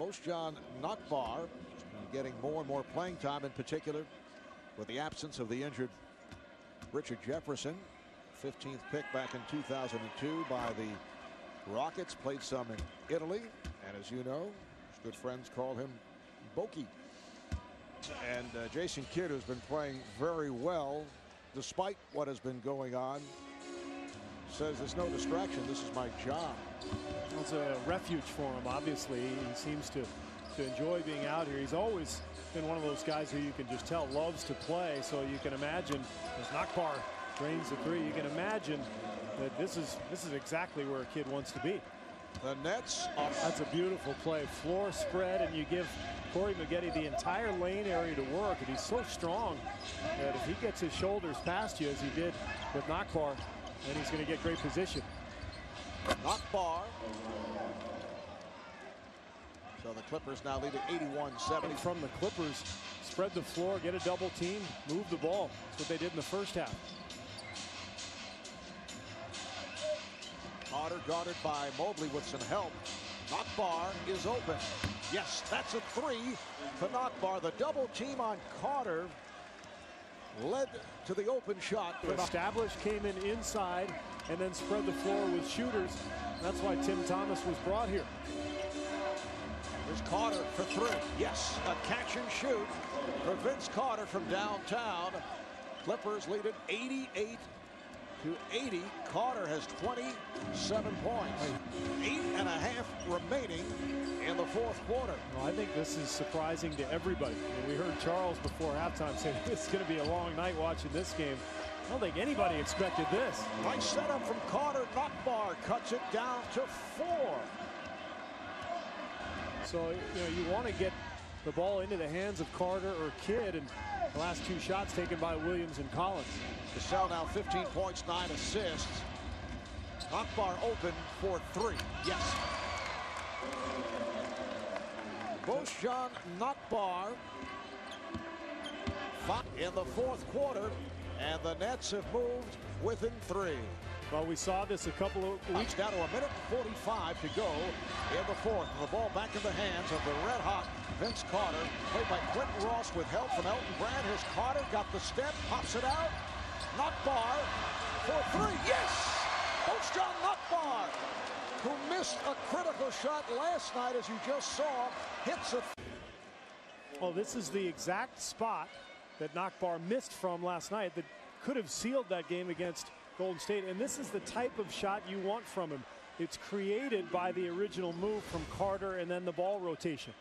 Boštjan Nachbar getting more and more playing time in particular with the absence of the injured Richard Jefferson. 15th pick back in 2002 by the Rockets. Played some in Italy. And as you know his good friends call him Boki and uh, Jason Kidd has been playing very well despite what has been going on says there's no distraction this is my job it's a refuge for him. Obviously, he seems to to enjoy being out here. He's always been one of those guys who you can just tell loves to play. So you can imagine as Nachbar drains the three, you can imagine that this is this is exactly where a kid wants to be. The Nets. That's a beautiful play. Floor spread, and you give Corey Maggette the entire lane area to work. And he's so strong that if he gets his shoulders past you, as he did with Nachbar, then he's going to get great position. Nachbar. So the Clippers now lead at 81-70. From the Clippers, spread the floor, get a double team, move the ball. That's what they did in the first half. Carter guarded by Mobley with some help. Nachbar is open. Yes, that's a three for Nachbar. The double team on Carter led to the open shot. Established came in inside and then spread the floor with shooters. That's why Tim Thomas was brought here. Here's Carter for three. Yes, a catch and shoot for Vince Carter from downtown. Clippers lead it 88 to 80. Carter has 27 points. Eight and a half remaining in fourth quarter. Well, I think this is surprising to everybody. we heard Charles before halftime say it's going to be a long night watching this game. I don't think anybody expected this. Nice setup from Carter. Nachbar cuts it down to four. So, you know, you want to get the ball into the hands of Carter or Kidd, and the last two shots taken by Williams and Collins. Cassell now 15 points, nine assists. Nachbar open for three. Yes. Boštjan Nachbar in the fourth quarter, and the Nets have moved within three. Well, we saw this a couple of weeks. Down to a minute and 45 to go in the fourth. The ball back in the hands of the red-hot Vince Carter. Played by Quinton Ross with help from Elton Brand. Here's Carter, got the step, pops it out. Nachbar for three. Yes! Boštjan Nachbar, who missed a critical shot last night, as you just saw, hits a. Well, this is the exact spot that Nachbar missed from last night that could have sealed that game against Golden State. And this is the type of shot you want from him. It's created by the original move from Carter and then the ball rotation.